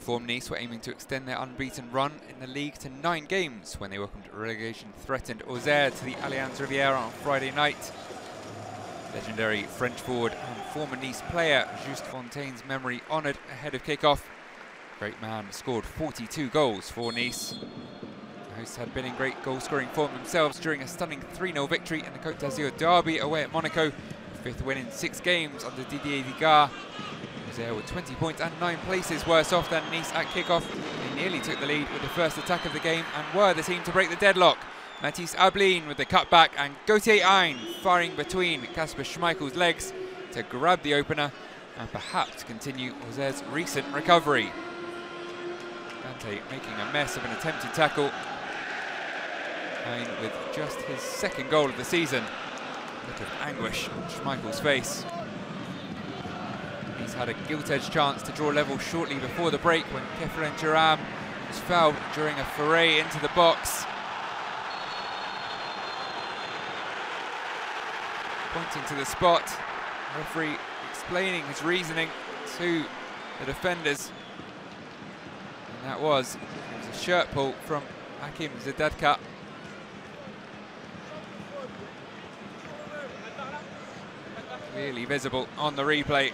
form, Nice were aiming to extend their unbeaten run in the league to nine games when they welcomed relegation-threatened Auxerre to the Allianz Riviera on Friday night. Legendary French forward and former Nice player Just Fontaine's memory honoured ahead of kick-off. Great man scored 42 goals for Nice. The hosts had been in great goal-scoring form themselves during a stunning 3-0 victory in the Côte d'Azur derby away at Monaco. Fifth win in six games under Didier Digard. Auxerre with 20 points and nine places worse off than Nice at kick-off. They nearly took the lead with the first attack of the game and were the team to break the deadlock. Matthis Abline with the cutback and Gauthier Hein firing between Kasper Schmeichel's legs to grab the opener and perhaps continue Auxerre's recent recovery. Dante making a mess of an attempted tackle. Hein with just his second goal of the season. Look of anguish on Schmeichel's face. He's had a gilt-edged chance to draw level shortly before the break when Khéphren Thuram was fouled during a foray into the box. Pointing to the spot, referee explaining his reasoning to the defenders. And that was, was a shirt pull from Akim Zedadka. Clearly visible on the replay.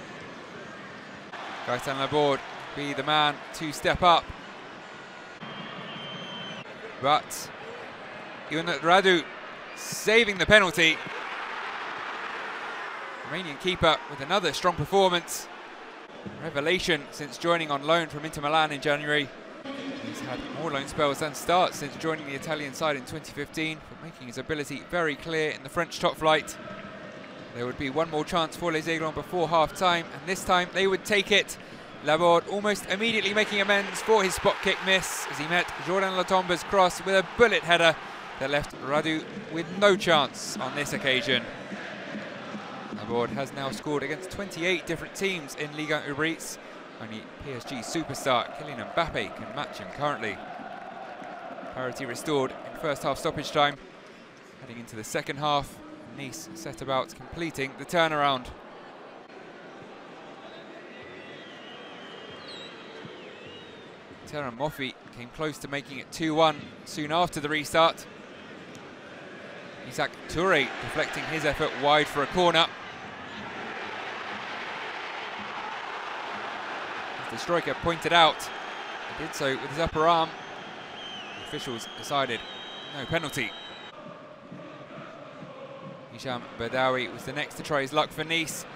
Gaetan Laborde be the man to step up. But Ionut Radu saving the penalty. Romanian keeper with another strong performance. Revelation since joining on loan from Inter Milan in January. He's had more loan spells than starts since joining the Italian side in 2015, but making his ability very clear in the French top flight. There would be one more chance for Les Aiglons before half-time, and this time they would take it. Laborde almost immediately making amends for his spot kick miss as he met Jordan Lotomba's cross with a bullet header that left Radu with no chance on this occasion. Laborde has now scored against 28 different teams in Liga Uber Eats. Only PSG superstar Kylian Mbappe can match him currently. Parity restored in first half stoppage time. Heading into the second half, Nice set about completing the turnaround. Terem Moffi came close to making it 2-1 soon after the restart. Isaak Toure deflecting his effort wide for a corner. As the striker pointed out, he did so with his upper arm. The officials decided no penalty. Hicham Boudaoui was the next to try his luck for Nice,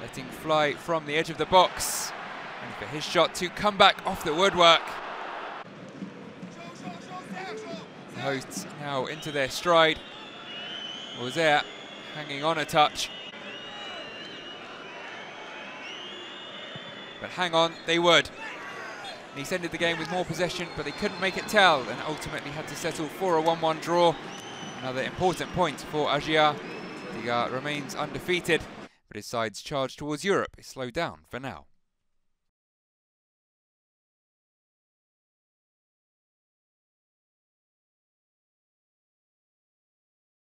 letting fly from the edge of the box. And for his shot to come back off the woodwork. The hosts now into their stride. Auxerre hanging on a touch. But hang on, they would. Nice ended the game with more possession, but they couldn't make it tell and ultimately had to settle for a 1-1 draw. Another important point for AJA. Digard remains undefeated, but his side's charge towards Europe is slowed down for now.